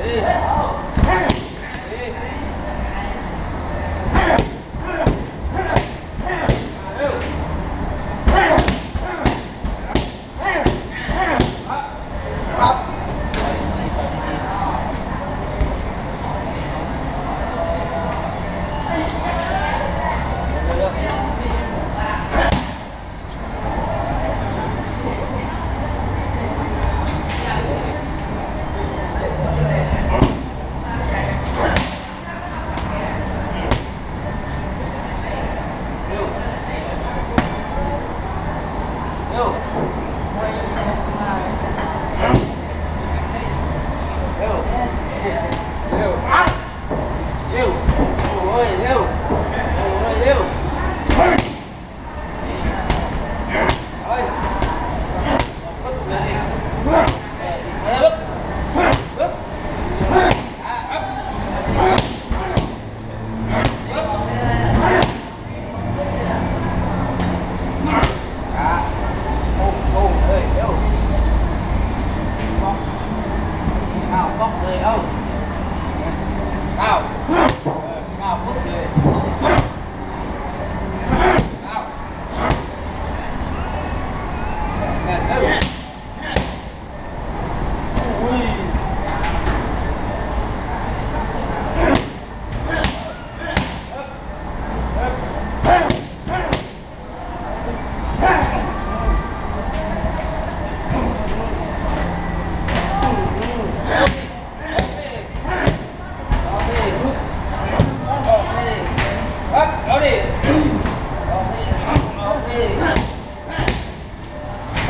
Ei. Nós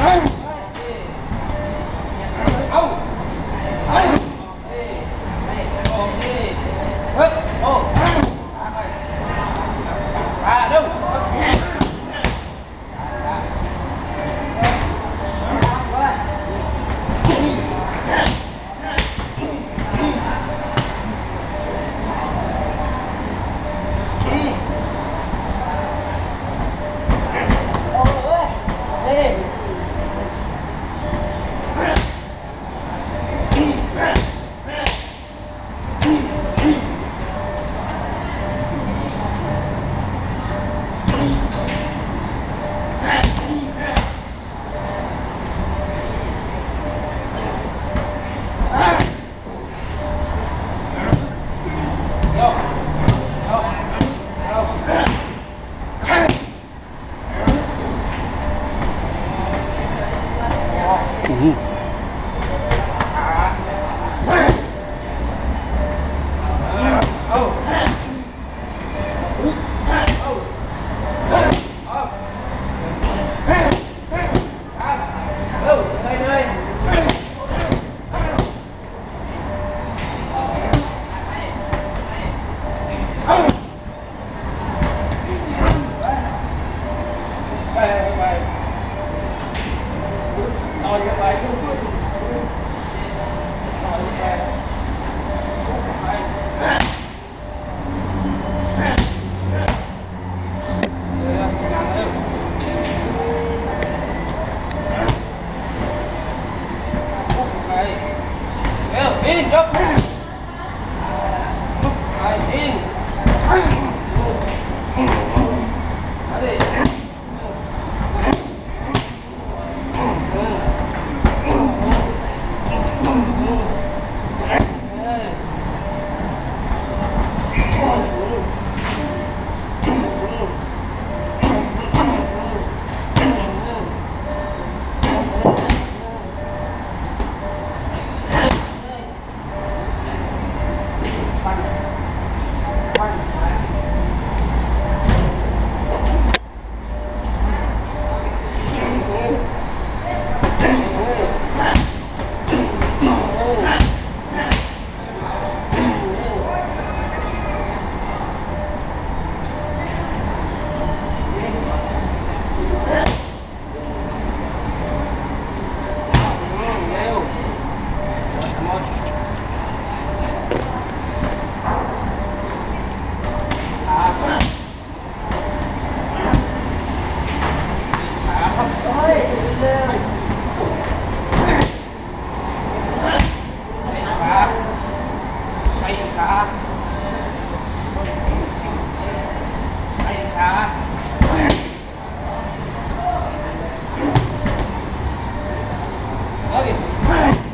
vai Allez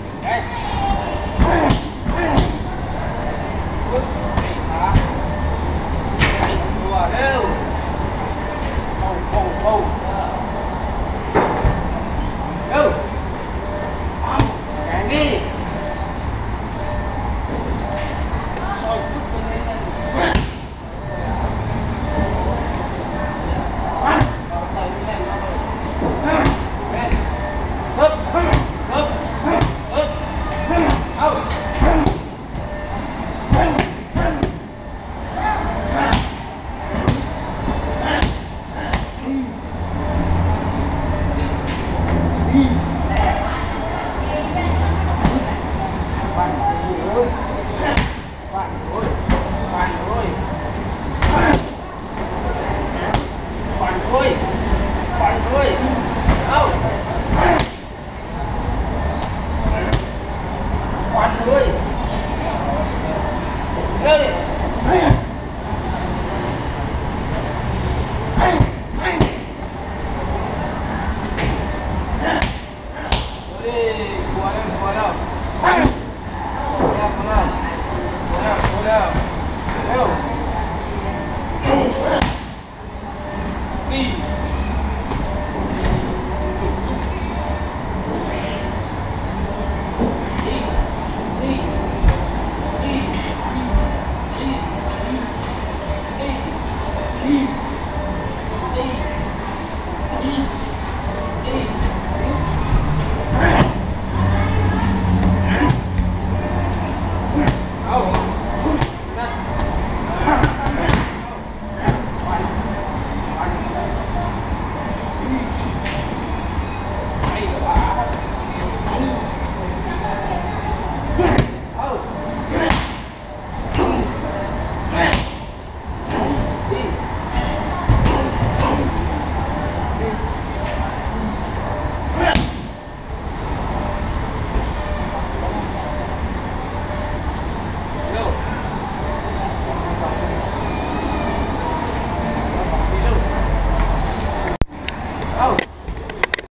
Man.